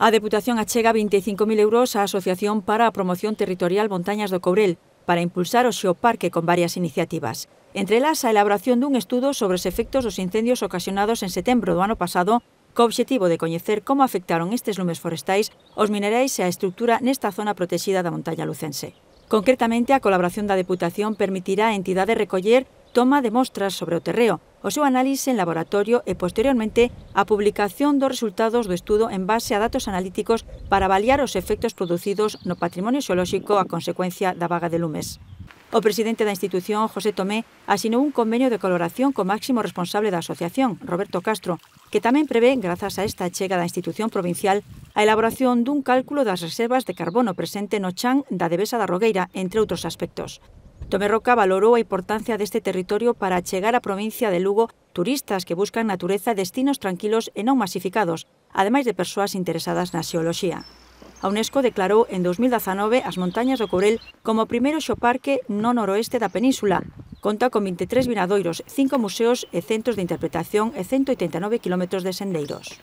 A Deputación achega 25.000 euros á Asociación para a Promoción Territorial Montañas do Courel para impulsar o xeoparque con varias iniciativas. Entre elas, a elaboración dun estudo sobre os efectos dos incendios ocasionados en setembro do ano pasado co obxectivo de coñecer como afectaron estes lumes forestais os minerais e a estructura nesta zona protexida da montaña lucense. Concretamente, a colaboración da Deputación permitirá a entidade recoller toma de mostras sobre o terreo, o seu análise en laboratorio e posteriormente a publicación dos resultados do estudo en base a datos analíticos para avaliar os efectos producidos no patrimonio xeolóxico a consecuencia da vaga de lumes. O presidente da institución, José Tomé, asinou un convenio de colaboración co máximo responsable da asociación, Roberto Castro, que tamén prevé, grazas a esta chega da institución provincial, a elaboración dun cálculo das reservas de carbono presente no chan da Devesa da Rogueira, entre outros aspectos. Tome Roca valorou a importancia deste territorio para chegar á provincia de Lugo turistas que buscan natureza e destinos tranquilos e non masificados, ademais de persoas interesadas na xeoloxía. A UNESCO declarou en 2019 as montañas do Courel como o primeiro xoparque no noroeste da península. Conta con 23 vinadoiros, 5 museos e centros de interpretación e 189 km de sendeiros.